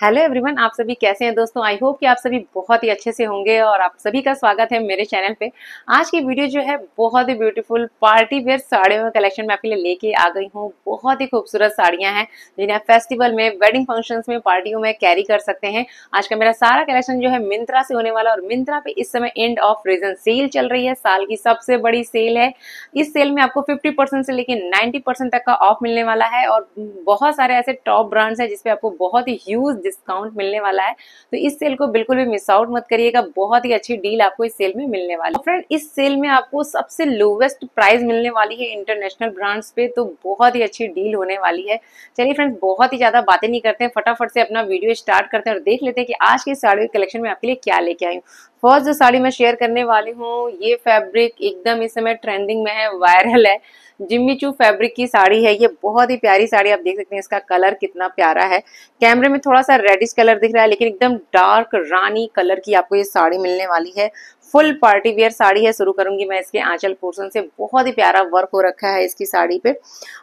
Hello everyone आप सभी कैसे हैं दोस्तों? आई होप कि आप सभी बहुत ही अच्छे से होंगे और आप सभी का स्वागत है मेरे चैनल पे। आज की वीडियो जो है, बहुत ही ब्यूटीफुल पार्टी वेयर साड़ियों का कलेक्शन मैं आपके लिए लेके आ गई हूँ। बहुत ही खूबसूरत साड़ियाँ हैं, जिन्हें आप फेस्टिवल में वेडिंग फ़ंक्शन में पार्टियों में कैरी कर सकते हैं। आज का मेरा सारा कलेक्शन जो है, मिंत्रा से होने वाला और मिंत्रा पे इस समय एंड ऑफ़ रीजन सेल चल रही है। साल की सबसे बड़ी सेल है। इस सेल में आपको फिफ्टी से लेकर नाइन्टी तक का ऑफ़ मिलने वाला है और बहुत सारे ऐसे टॉप ब्रांड्स है जिसपे आपको बहुत ही ह्यूज डिस्काउंट मिलने वाला है। तो इस सेल को बिल्कुल भी मिस आउट मत करिएगा। बहुत ही अच्छी डील आपको इस सेल में मिलने वाली है। फ्रेंड इस सेल में आपको सबसे लोवेस्ट प्राइस मिलने वाली है इंटरनेशनल ब्रांड्स पे। तो बहुत ही अच्छी डील होने वाली है। चलिए फ्रेंड्स बहुत ही ज़्यादा बातें नहीं करते हैं। फटाफट से अपना वीडियो स्टार्ट करते हैं और देख लेते हैं कि आज के साड़ी कलेक्शन में आपके लिए क्या लेके आई हूँ। फ़र्स्ट जो साड़ी मैं शेयर करने वाली हूँ, ये फैब्रिक एकदम इस समय ट्रेंडिंग में है वायरल है। जिम्मी चू फैब्रिक की साड़ी है, ये बहुत ही प्यारी साड़ी, आप देख सकते हैं इसका कलर कितना प्यारा है। कैमरे में थोड़ा सा रेडिश कलर दिख रहा है, लेकिन एकदम डार्क रानी कलर की आपको ये साड़ी मिलने वाली है। फुल पार्टी वेयर साड़ी है, शुरू करूँगी मैं इसके आंचल पोर्शन से। बहुत ही प्यारा वर्क हो रखा है इसकी साड़ी पे।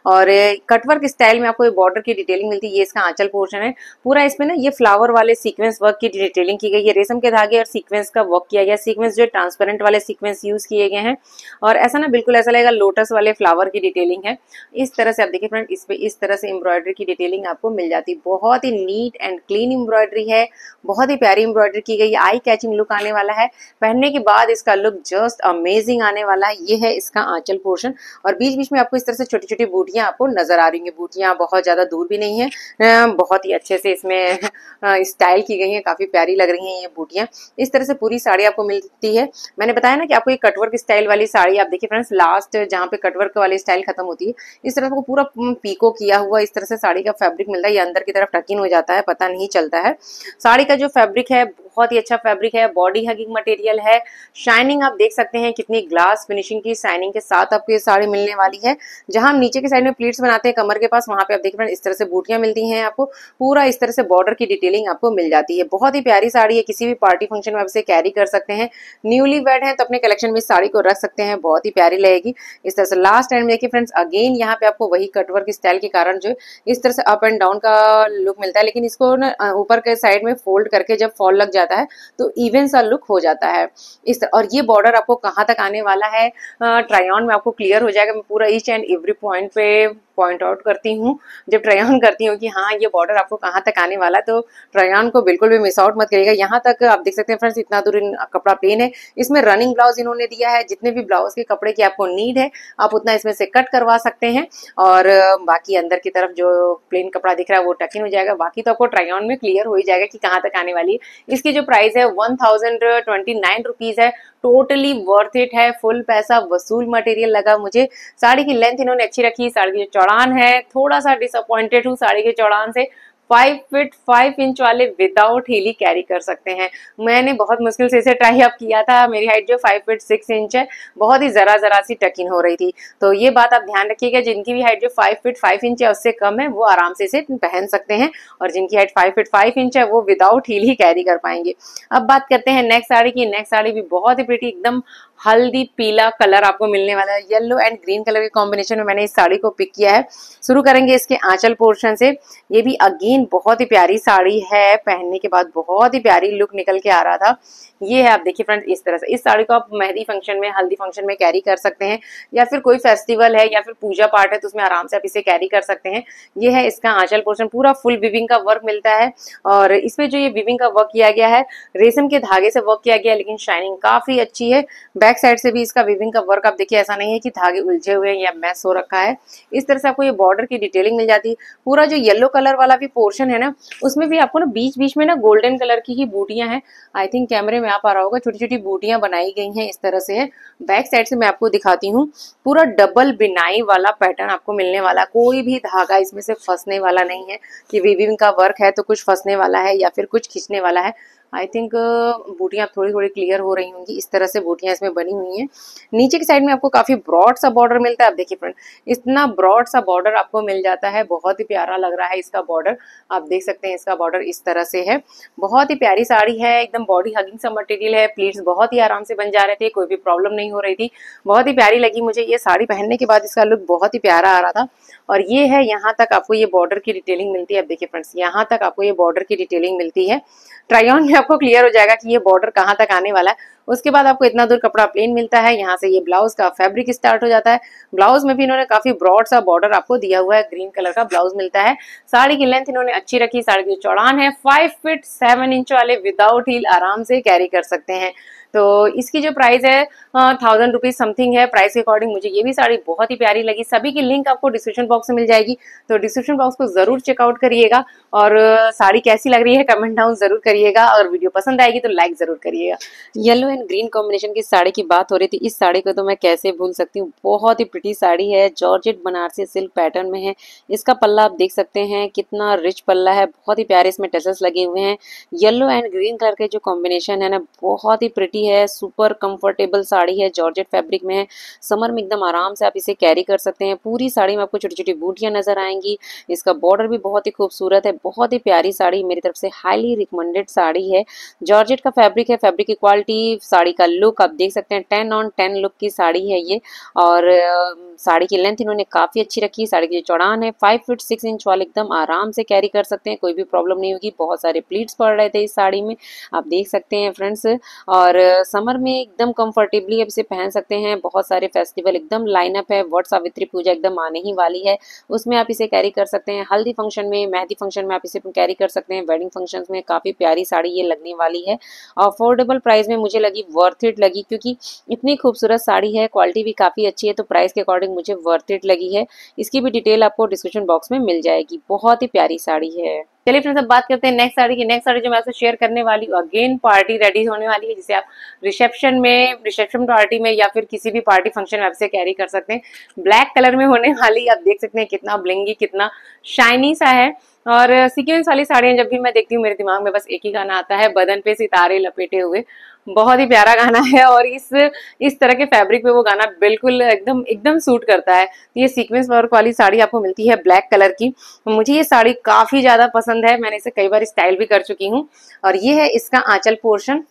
और कटवर्क स्टाइल में आपको बॉर्डर की डिटेलिंग मिलती है, ये इसका आंचल पोर्शन है। पूरा इसमें ना ये फ्लावर वाले सीक्वेंस वर्क की डिटेलिंग की गई है। रेशम के धागे और सीक्वेंस का वर्क किया गया। सीक्वेंस जो है ट्रांसपेरेंट वाले सीक्वेंस यूज़ किए गए हैं। और ऐसा ना बिल्कुल ऐसा लगेगा लोटस वाले फ्लावर की डिटेलिंग है। इस तरह से आप देखिए फ्रेंड इस इस तरह से एम्ब्रॉयडरी की डिटेलिंग आपको मिल जाती है। बहुत ही नीट एंड क्लीन एम्ब्रॉयडरी है। बहुत ही प्यारी एम्ब्रॉयडरी की गई आई कैचिंग लुक आने वाला है। पहनने के बाद इसका लुक जस्ट अमेजिंग आने वाला है। ये है इसका आंचल पोर्शन और बीच बीच में आपको इस तरह से छोटी छोटी बूटियाँ आपको नज़र आ रही है। बूटियाँ बहुत ज़्यादा दूर भी नहीं है। बहुत ही अच्छे से इसमें स्टाइल की गई है। काफ़ी प्यारी लग रही है ये बूटियाँ। इस तरह से पूरी साड़ी आपको मिलती है। मैंने बताया ना कि आपको ये कटवर्क स्टाइल वाली साड़ी, आप देखिए फ्रेंड्स लास्ट जहाँ पे कटवर्क वाली स्टाइल खत्म होती है, इस तरह को पूरा पीको किया हुआ, इस तरह से साड़ी का फैब्रिक मिलता है। ये अंदर की तरफ़ टकिन हो जाता है, पता नहीं चलता है। साड़ी का जो फैब्रिक है बहुत ही अच्छा फैब्रिक है बॉडी हगिंग मटेरियल है। शाइनिंग आप देख सकते हैं कितनी ग्लास फिनिशिंग की शाइनिंग के साथ आपको ये साड़ी मिलने वाली है। जहाँ हम नीचे के साइड में प्लीट्स बनाते हैं, कमर के पास, वहाँ पे आप देख रहे हैं इस तरह से बूटियाँ मिलती हैं आपको। पूरा इस तरह से बॉर्डर की डिटेलिंग आपको मिल जाती है। बहुत ही प्यारी साड़ी है, किसी भी पार्टी फ़ंक्शन में आप इसे कैरी कर सकते हैं। न्यूली वेड है तो अपने कलेक्शन में इस साड़ी को रख सकते हैं, बहुत ही प्यारी लगेगी। इस तरह से लास्ट टाइम देखिए फ्रेंड्स अगेन यहाँ पे आपको वही कटवर्क स्टाइल के कारण जो इस तरह से अप एंड डाउन का लुक मिलता है। लेकिन इसको ना, ऊपर के साइड में फोल्ड करके जब फॉल लग जाता है तो इवन सा लुक हो जाता है। इस तरह और ये बॉर्डर आपको कहाँ तक आने वाला है? ट्रायन में आपको क्लियर हो जाएगा, मैं पूरा ईच एंड एवरी पॉइंट पे पॉइंट आउट करती हूँ। जब ट्रयान करती हूँ कि हाँ ये बॉर्डर आपको कहाँ तक आने वाला है तो ट्रयान को बिल्कुल भी मिस आउट मत करिएगा। यहाँ तक आप देख सकते हैं फ्रेंड्स इतना दूर कपड़ा प्लेन है। इसमें रनिंग ब्लाउज इन्होंने दिया है। जितने भी ब्लाउज के कपड़े की आपको नीड है, आप उतना इसमें से कट करवा सकते हैं। और बाकी अंदर की तरफ़ जो प्लेन कपड़ा दिख रहा है, वो टकिन हो जाएगा। बाकी तो आपको ट्रायन में क्लियर हो ही जाएगा कि कहाँ तक आने वाली है। इसकी जो प्राइस है वन थाउज़ेंड है। टोटली वर्थ इट है फुल पैसा, वसूल मटेरियल लगा मुझे। साड़ी की लेंथ इन्होंने अच्छी रखी, साड़ी की जो चौड़ान है, थोड़ा सा डिसअपॉइंटेड हूँ साड़ी के चौड़ान से। फाइव फिट फाइव इंच वाले विदाउट हीली कैरी कर सकते हैं। मैंने बहुत मुश्किल से इसे ट्राई अप किया था। मेरी हाइट जो फाइव फिट सिक्स इंच है, बहुत ही जरा जरा सी टकिन हो रही थी। तो ये बात आप ध्यान रखिएगा, जिनकी भी हाइट जो फाइव फिट फाइव इंच है, उससे कम है, वो आराम से इसे पहन सकते हैं। और जिनकी height five feet five inch है, वो विदाउट हील ही कैरी कर पाएँगे। अब बात करते हैं नेक्स्ट साड़ी की। नेक्स्ट साड़ी भी बहुत ही प्रिटी एकदम हल्दी, पीला कलर आपको मिलने वाला है। येलो एंड ग्रीन कलर के कॉम्बिनेशन में मैंने इस साड़ी को पिक किया है। शुरू करेंगे इसके आंचल पोर्शन से। ये भी अगेन बहुत ही प्यारी साड़ी है। पहनने के बाद बहुत ही प्यारी लुक निकल के आ रहा था। ये है, आप देखिए फ्रेंड्स इस तरह से। इस साड़ी को आप मेहंदी फ़ंक्शन में, हल्दी फ़ंक्शन में कैरी कर सकते हैं। या फिर कोई फेस्टिवल है, या फिर पूजा पाठ है तो उसमें आराम से आप इसे कैरी कर सकते हैं। ये है इसका आंचल पोर्शन पूरा फुल विविंग का वर्क मिलता है। और इसमें जो ये विविंग का वर्क किया गया है, रेशम के धागे से वर्क किया गया है, लेकिन शाइनिंग काफ़ी अच्छी है। बैक साइड से भी इसका विविंग का वर्क आप देखिए, ऐसा नहीं है कि धागे उलझे हुए हैं या मैस हो रखा है। इस तरह से आपको ये बॉर्डर की डिटेलिंग मिल जाती है। पूरा जो येलो कलर वाला भी पोर्शन है ना, उसमें भी आपको ना बीच बीच में ना गोल्डन कलर की ही बूटियाँ हैं। आई थिंक कैमरे में आप आ रहा होगा छोटी छोटी बूटियाँ बनाई गई हैं इस तरह से। है बैक साइड से मैं आपको दिखाती हूँ, पूरा डबल बिनाई वाला पैटर्न आपको मिलने वाला कोई भी धागा इसमें से फंसने वाला नहीं है कि विविंग का वर्क है तो कुछ फंसने वाला है या फिर कुछ खींचने वाला है। आई थिंक बूटियाँ थोड़ी थोड़ी क्लियर हो रही होंगी। इस तरह से बूटियाँ इसमें बनी हुई हैं। नीचे की साइड में आपको काफ़ी ब्रॉड सा बॉर्डर मिलता है। आप देखिए फ्रेंड इतना ब्रॉड सा बॉर्डर आपको मिल जाता है। बहुत ही प्यारा लग रहा है इसका बॉर्डर आप देख सकते हैं इसका बॉर्डर इस तरह से है। बहुत ही प्यारी साड़ी है। एकदम बॉडी हगिंग सा मटेरियल है। प्लीट्स बहुत ही आराम से बन जा रहे थे। कोई भी प्रॉब्लम नहीं हो रही थी। बहुत ही प्यारी लगी मुझे ये साड़ी पहनने के बाद इसका लुक बहुत ही प्यारा आ रहा था। और ये है, यहाँ तक आपको ये बॉर्डर की डिटेलिंग मिलती है। अब देखिए फ्रेंड्स यहाँ तक आपको ये बॉर्डर की डिटेलिंग मिलती है। ट्राई ऑन में आपको क्लियर हो जाएगा कि ये बॉर्डर कहाँ तक आने वाला है। उसके बाद आपको इतना दूर कपड़ा प्लेन मिलता है। यहाँ से ये ब्लाउज का फैब्रिक स्टार्ट हो जाता है। ब्लाउज में भी इन्होंने काफ़ी ब्रॉड सा बॉर्डर आपको दिया हुआ है। ग्रीन कलर का ब्लाउज मिलता है। साड़ी की लेंथ इन्होंने अच्छी रखी। साड़ी की चौड़ान है। फाइव फिट सेवन इंच वाले विदाउट हील आराम से कैरी कर सकते हैं। तो इसकी जो प्राइस है थाउज़ेंड रुपीज़ समथिंग है प्राइस के अकॉर्डिंग मुझे ये भी साड़ी बहुत ही प्यारी लगी। सभी की लिंक आपको डिस्क्रिप्शन बॉक्स में मिल जाएगी। तो डिस्क्रिप्शन बॉक्स को ज़रूर चेकआउट करिएगा और साड़ी कैसी लग रही है कमेंट डाउन ज़रूर करिएगा और वीडियो पसंद आएगी तो लाइक ज़रूर करिएगा। येलो एंड ग्रीन कॉम्बिनेशन की साड़ी की बात हो रही थी, इस साड़ी को तो मैं कैसे भूल सकती हूँ? बहुत ही प्रिटी साड़ी है जॉर्जेट बनारसी सिल्क पैटर्न में है। इसका पल्ला आप देख सकते हैं, कितना रिच पल्ला है, बहुत ही प्यारे इसमें टेसल्स लगे हुए हैं। येलो एंड ग्रीन कलर के जो कॉम्बिनेशन है ना, बहुत ही प्रिटी है सुपर कंफर्टेबल साड़ी है जॉर्जेट फैब्रिक में है। समर में एकदम आराम से आप इसे कैरी कर सकते हैं। पूरी साड़ी में आपको छोटी छोटी बूटियाँ नज़र आएँगी। इसका बॉर्डर भी बहुत ही खूबसूरत है, बहुत ही प्यारी साड़ी। मेरी तरफ़ से हाईली रिकमेंडेड साड़ी है। जॉर्जेट का फैब्रिक है फैब्रिक की क्वालिटी साड़ी का लुक आप देख सकते हैं। टेन ऑन टेन लुक की साड़ी है ये। और साड़ी की लेंथ इन्होंने काफ़ी अच्छी रखी है, साड़ी की जो चौड़ान है फाइव फिट सिक्स इंच वाले एकदम आराम से कैरी कर सकते हैं, कोई भी प्रॉब्लम नहीं होगी, बहुत सारे प्लीट्स पड़ रहे थे इस साड़ी में, आप देख सकते हैं फ्रेंड्स और समर में एकदम कंफर्टेबली आप इसे पहन सकते हैं, बहुत सारे फेस्टिवल एकदम लाइनअप है वट सावित्री पूजा एकदम आने ही वाली है, उसमें आप इसे कैरी कर सकते हैं, हल्दी फ़ंक्शन में, मेहंदी फ़ंक्शन में आप इसे कैरी कर सकते हैं वेडिंग फ़ंक्शन में काफ़ी प्यारी साड़ी ये लगने वाली है। अफोर्डेबल प्राइस में मुझे लगी वर्थ इट लगी, क्योंकि इतनी खूबसूरत साड़ी है क्वालिटी भी काफ़ी अच्छी है तो प्राइस के अकॉर्डिंग मुझे वर्थ इट लगी है। इसकी भी डिटेल आपको डिस्क्रिप्शन बॉक्स में मिल जाएगी। बहुत ही प्यारी साड़ी है। चलिए फ्रेंड्स अब बात करते हैं नेक्स्ट साड़ी की। नेक्स्ट साड़ी जो मैं आपसे शेयर करने वाली हूँ अगेन पार्टी रेडी होने वाली है, जिसे आप रिसेप्शन में रिसेप्शन पार्टी में या फिर किसी भी पार्टी फ़ंक्शन में आपसे कैरी कर सकते हैं। ब्लैक कलर में होने वाली आप देख सकते हैं कितना ब्लिंगी कितना शाइनी सा है। और सीक्वेंस वाली साड़ियाँ जब भी मैं देखती हूँ, मेरे दिमाग में बस एक ही गाना आता है, बदन पे सितारे लपेटे हुए। बहुत ही प्यारा गाना है और इस इस तरह के फैब्रिक पे वो गाना बिल्कुल एकदम एकदम सूट करता है। ये सीक्वेंस वर्क वाली साड़ी आपको मिलती है ब्लैक कलर की। मुझे ये साड़ी काफ़ी ज़्यादा पसंद है। मैंने इसे कई बार स्टाइल भी कर चुकी हूँ। और ये है इसका आंचल पोर्शन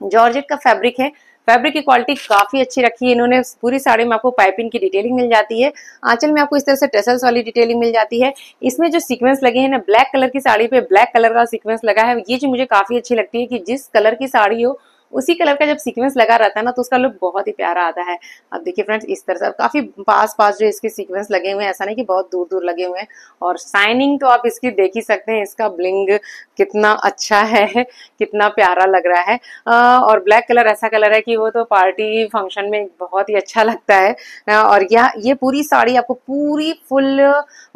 जॉर्जेट का फैब्रिक है। फैब्रिक की क्वालिटी काफ़ी अच्छी रखी है इन्होंने। पूरी साड़ी में आपको पाइपिंग की डिटेलिंग मिल जाती है। आंचल में आपको इस तरह से टेसल्स वाली डिटेलिंग मिल जाती है। इसमें जो सीक्वेंस लगे हैं ना ब्लैक कलर की साड़ी पे ब्लैक कलर का सीक्वेंस लगा है। ये चीज़ मुझे काफ़ी अच्छी लगती है कि जिस कलर की साड़ी हो उसी कलर का जब सीक्वेंस लगा रहता है ना तो उसका लुक बहुत ही प्यारा आता है। अब देखिए फ्रेंड्स इस तरह से काफ़ी पास पास जो इसके सीक्वेंस लगे हुए हैं, ऐसा नहीं कि बहुत दूर दूर लगे हुए हैं। और शाइनिंग तो आप इसकी देख ही सकते हैं, इसका ब्लिंग कितना अच्छा है, कितना प्यारा लग रहा है। और ब्लैक कलर ऐसा कलर है कि वो तो पार्टी फ़ंक्शन में बहुत ही अच्छा लगता है। और यह ये पूरी साड़ी आपको पूरी फुल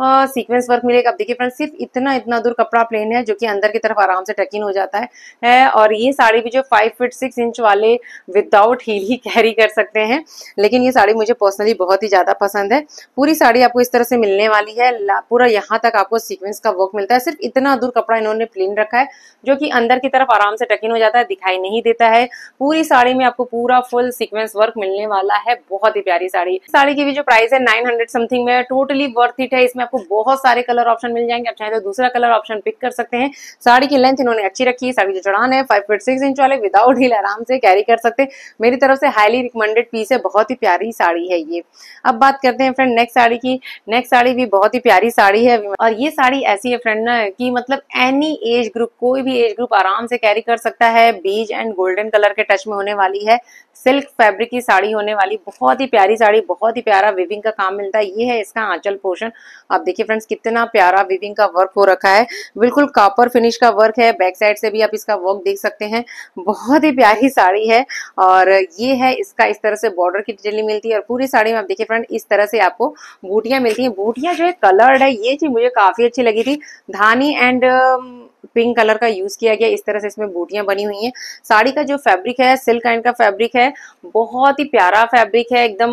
सीक्वेंस वर्क मिलेगा। अब देखिए फ्रेंड्स सिर्फ़ इतना इतना दूर कपड़ा प्लेन है, जो कि अंदर की तरफ़ आराम से टकिन हो जाता है। और ये साड़ी भी जो फाइव फिट सिक्स इंच वाले विदाउट हील ही कैरी कर सकते हैं। लेकिन ये साड़ी मुझे पर्सनली बहुत ही ज़्यादा पसंद है। पूरी साड़ी आपको इस तरह से मिलने वाली है। पूरा यहाँ तक आपको सीक्वेंस का वर्क मिलता है। सिर्फ़ इतना दूर कपड़ा इन्होंने प्लेन रखा है, जो कि अंदर की तरफ़ आराम से टकिन हो जाता है, दिखाई नहीं देता है। पूरी साड़ी में आपको पूरा फुल सीक्वेंस वर्क मिलने वाला है। बहुत ही प्यारी साड़ी। साड़ी की भी जो प्राइस है नाइन हंड्रेड समथिंग में टोटली वर्थ इट है। इसमें आपको बहुत सारे कलर ऑप्शन मिल जाएँगे। आप चाहे तो दूसरा कलर ऑप्शन पिक कर सकते हैं। साड़ी की लेंथ इन्होंने अच्छी रखी है। साड़ी जो चढ़ान है फाइव फीट सिक्स इंच वाले विदाउट हिल आराम से कैरी कर सकते हैं। मेरी तरफ़ से हाईली रिकमेंडेड पीस है, बहुत ही प्यारी साड़ी है ये। अब बात करते हैं फ्रेंड नेक्स्ट साड़ी की। नेक्स्ट साड़ी भी बहुत ही प्यारी साड़ी है। और ये साड़ी ऐसी है फ्रेंड ना कि मतलब एनी एज ग्रुप कोई भी एज ग्रुप आराम से कैरी कर सकता है। बीज एंड गोल्डन कलर के टच में होने वाली है। सिल्क फैब्रिक की साड़ी होने वाली। बहुत ही प्यारी साड़ी, बहुत ही प्यारा विविंग का काम मिलता है। ये है इसका आंचल पोर्शन आप देखिए फ्रेंड्स कितना प्यारा विविंग का वर्क हो रखा है। बिल्कुल कॉपर फिनिश का वर्क है। बैक साइड से भी आप इसका वर्क देख सकते हैं। बहुत ही प्यारी साड़ी है और ये है इसका इस तरह से बॉर्डर की डिटेलिंग मिलती है और पूरी साड़ी में आप देखिए फ्रेंड इस तरह से आपको बूटियाँ मिलती हैं। बूटियाँ जो है कलर्ड है। ये चीज़ मुझे काफ़ी अच्छी लगी थी। धानी एंड पिंक कलर का यूज़ किया गया, इस तरह से इसमें बूटियाँ बनी हुई हैं। साड़ी का जो फैब्रिक है, सिल्क काइंड का फैब्रिक है, बहुत ही प्यारा फैब्रिक है, एकदम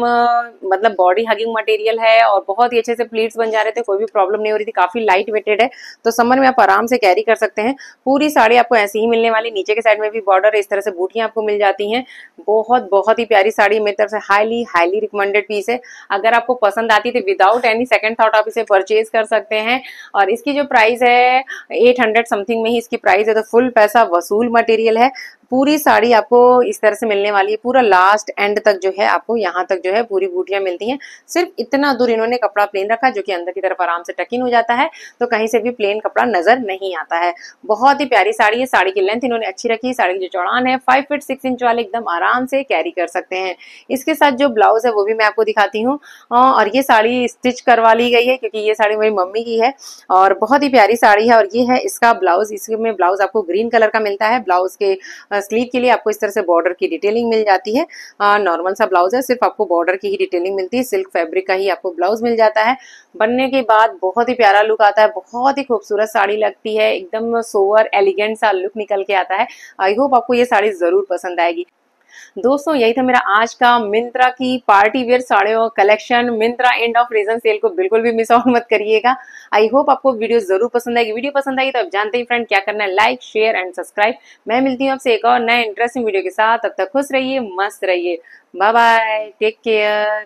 मतलब बॉडी हगिंग मटेरियल है और बहुत ही अच्छे से प्लीट्स बन जा रहे थे, कोई भी प्रॉब्लम नहीं हो रही थी, काफ़ी लाइट वेटेड है। तो समर में आप आराम से कैरी कर सकते हैं। पूरी साड़ी आपको ऐसी ही मिलने वाली, नीचे के साइड में भी बॉर्डर, इस तरह से बूटियाँ आपको मिल जाती हैं। बहुत बहुत ही प्यारी साड़ी, मेरी तरफ़ से हाईली हाईली रिकमेंडेड पीस है। अगर आपको पसंद आती है विदाउट एनी सेकेंड थॉट आप इसे परचेज कर सकते हैं। और इसकी जो प्राइस है 800 समथिंग में ही इसकी प्राइस है तो फुल पैसा वसूल मटेरियल है। पूरी साड़ी आपको इस तरह से मिलने वाली है। पूरा लास्ट एंड तक जो है आपको यहाँ तक जो है पूरी बूटियाँ मिलती हैं। सिर्फ़ इतना दूर इन्होंने कपड़ा प्लेन रखा जो कि अंदर की तरफ़ आराम से टकिन हो जाता है तो कहीं से भी प्लेन कपड़ा नज़र नहीं आता है। बहुत ही प्यारी साड़ी है, साड़ी की लेंथ इन्होंने अच्छी रखी है, साड़ी की जो चौड़ान है फाइव फिट सिक्स इंच वाले एकदम आराम से कैरी कर सकते हैं। इसके साथ जो ब्लाउज है, वो भी मैं आपको दिखाती हूँ। और ये साड़ी स्टिच करवा ली गई है, क्योंकि ये साड़ी मेरी मम्मी की है। और बहुत ही प्यारी साड़ी है, और ये है इसका ब्लाउज इसमें ब्लाउज आपको ग्रीन कलर का मिलता है। ब्लाउज के स्लीव के लिए आपको इस तरह से बॉर्डर की डिटेलिंग मिल जाती है। नॉर्मल सा ब्लाउज है, सिर्फ़ आपको बॉर्डर की ही डिटेलिंग मिलती है सिल्क फैब्रिक का ही आपको ब्लाउज मिल जाता है। बनने के बाद बहुत ही प्यारा लुक आता है, बहुत ही खूबसूरत साड़ी लगती है, एकदम सोवर एलिगेंट सा लुक निकल के आता है। आई होप आपको ये साड़ी ज़रूर पसंद आएगी। दोस्तों, यही था मेरा आज का मिंत्रा की पार्टी वेयर साड़ियों collection Myntra end of reason sale को बिल्कुल भी मिस आउट मत करिएगा। आई होप आपको वीडियो ज़रूर पसंद आएगी। वीडियो पसंद आई तो आप जानते ही फ्रेंड क्या करना है। लाइक शेयर एंड सब्सक्राइब मैं मिलती हूँ आपसे एक और नए इंटरेस्टिंग वीडियो के साथ। तब तक खुश रहिए, मस्त रहिए। Bye bye take care